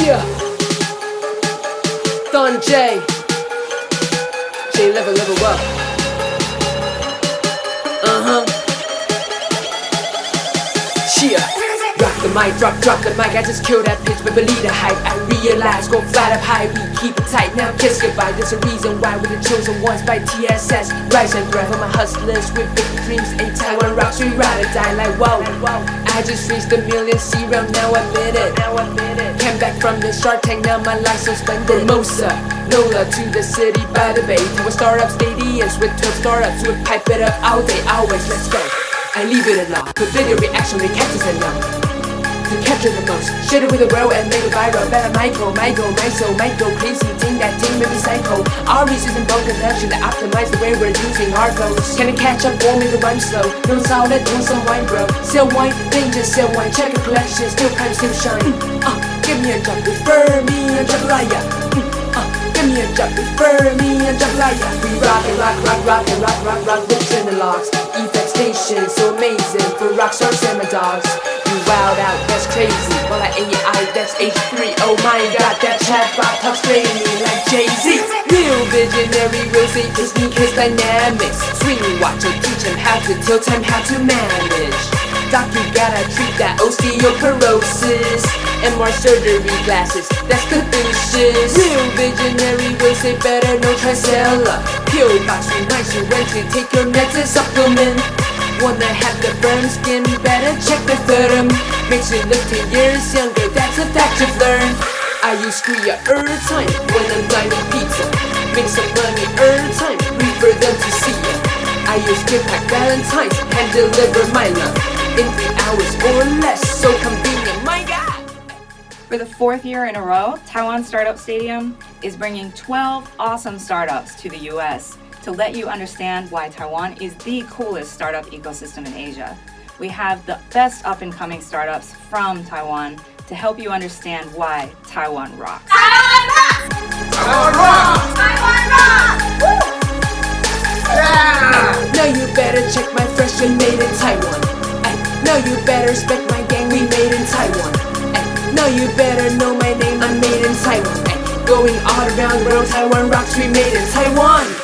Yeah. Don J. J-Luevil level up. Uh huh. Yeah. Rock the mic, drop, drop the mic. I just killed that bitch, but believe the hype. I realize, go flat up high, we keep it tight. Now kiss goodbye. There's a reason why we're the chosen ones by TSS. Rise and breath for my hustlers with big dreams. A Taiwan rocks, we ride or die like whoa. I just reached a million million zero, now I admit it. Now I admit it. Back from the Shark Tank, now my life's suspended. Mosa, Nola to the city by the bay. To a startup stadiums with 12 startups, we pipe it up all day, always. Let's go. I leave it alone. The video reaction Recactus enough to capture the most. Share it with the world and make it viral. Better Michael, Michael, Michael, Michael, crazy thing that thing made me psycho. Our reasons in both connection to optimize the way we're using our codes. Can I catch up or make it run slow? No solid, no some wine, bro. CellWine, then just CellWine. Check a collection, still kind still shine. Uh, me a jump, refer me a Jobalaya. Uh, give me a jump, refer me a Jobalaya. We rock and rock, rock, rock and rock, rock, rock, in the locks. Effect station, so amazing for rock stars and my dogs. You wild out, that's crazy. While I AI, that's H3. Oh my god, that chatbot talks crazy like Jay Z. Real visionary, real see his his dynamics. Swing watcher, teach him how to tilt him, how to manage. Doc, you gotta treat that osteoporosis and more surgery glasses. That's caduceus. Real visionary will say better, no tricella. Pill box reminds you when to take your meds and supplement. Wanna have the firm skin, better check the firm. Makes you look 10 years younger, that's a fact you've learned. I use Screea every time when I'm dining pizza. Make some money every time, for them to see ya. I use gift pack Valentine's and deliver my love in three hours or less. For the fourth year in a row, Taiwan Startup Stadium is bringing 12 awesome startups to the US to let you understand why Taiwan is the coolest startup ecosystem in Asia. We have the best up and coming startups from Taiwan to help you understand why Taiwan rocks. Taiwan rocks! Taiwan rocks! Taiwan rocks! Yeah! Now you better check my fresh and made in Taiwan. Ay, now you better respect my gang, we made in Taiwan. Now you better know my name, I'm made in Taiwan. Going all around the world, Taiwan rocks, we made in Taiwan.